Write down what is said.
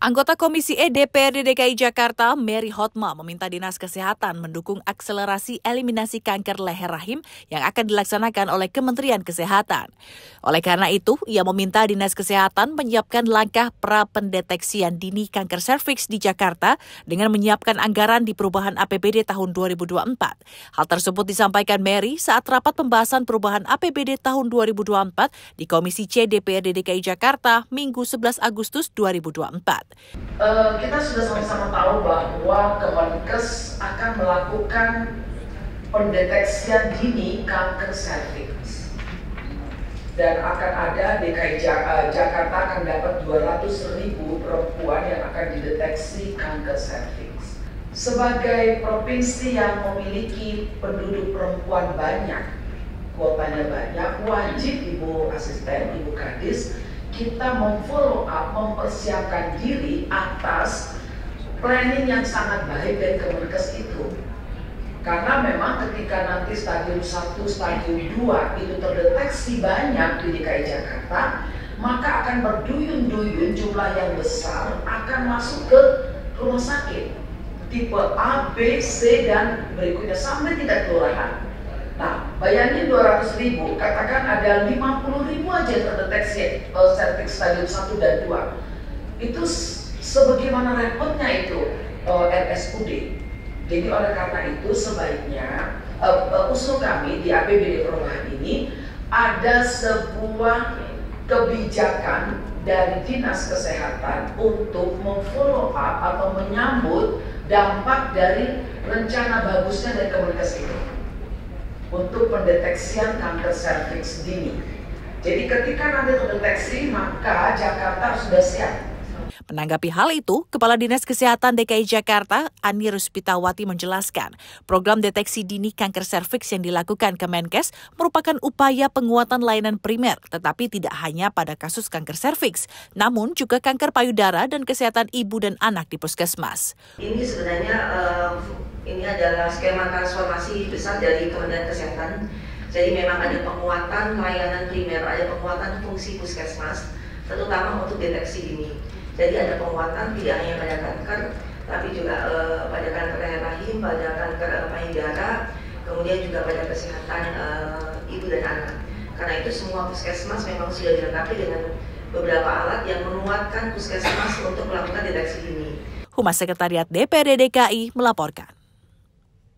Anggota Komisi E DPRD DKI Jakarta, Mary Hotma, meminta Dinas Kesehatan mendukung akselerasi eliminasi kanker leher rahim yang akan dilaksanakan oleh Kementerian Kesehatan. Oleh karena itu, ia meminta Dinas Kesehatan menyiapkan langkah pra-pendeteksian dini kanker serviks di Jakarta dengan menyiapkan anggaran di perubahan APBD tahun 2024. Hal tersebut disampaikan Mary saat rapat pembahasan perubahan APBD tahun 2024 di Komisi C DPRD DKI Jakarta Minggu 11 Agustus 2024. Uh, kita sudah sama-sama tahu bahwa Kemenkes akan melakukan pendeteksian dini kanker serviks dan akan ada DKI eh, Jakarta akan dapat 200 ribu perempuan yang akan dideteksi kanker serviks. Sebagai provinsi yang memiliki penduduk perempuan banyak, kuotanya banyak, wajib ibu asisten, ibu kadis kita memfollow up, mempersiapkan diri atas planning yang sangat baik dari Kemenkes itu. Karena memang ketika nanti stadium 1, stadium 2 itu terdeteksi banyak di DKI Jakarta, maka akan berduyun-duyun jumlah yang besar akan masuk ke rumah sakit tipe A, B, C, dan berikutnya sampai tingkat kelurahan. Bayangin 200 ribu, katakan ada 50 ribu aja yang terdeteksi uh, cervix stadium 1 dan 2. Itu sebagaimana repotnya itu uh, RSUD. Jadi oleh karena itu sebaiknya uh, uh, usul kami di APBD perumahan ini ada sebuah kebijakan dari dinas kesehatan untuk memfollow up atau menyambut dampak dari rencana bagusnya dari Kemenkes itu untuk pendeteksian kanker serviks dini. Jadi ketika nanti terdeteksi, maka Jakarta sudah siap Menanggapi hal itu, Kepala Dinas Kesehatan DKI Jakarta, Ani Ruspitawati menjelaskan, program deteksi dini kanker serviks yang dilakukan Kemenkes merupakan upaya penguatan layanan primer, tetapi tidak hanya pada kasus kanker serviks, namun juga kanker payudara dan kesehatan ibu dan anak di puskesmas. Ini sebenarnya uh, ini adalah skema transformasi besar dari Kementerian Kesehatan. Jadi memang ada penguatan layanan primer, ada penguatan fungsi puskesmas, terutama untuk deteksi dini. Jadi ada penguatan tidak hanya pada kanker, tapi juga uh, pada kanker rahim, pada kanker uh, payudara, kemudian juga pada kesehatan uh, ibu dan anak. Karena itu semua puskesmas memang sudah dilengkapi dengan beberapa alat yang menguatkan puskesmas untuk melakukan deteksi dini. Humas Sekretariat DPRD DKI melaporkan.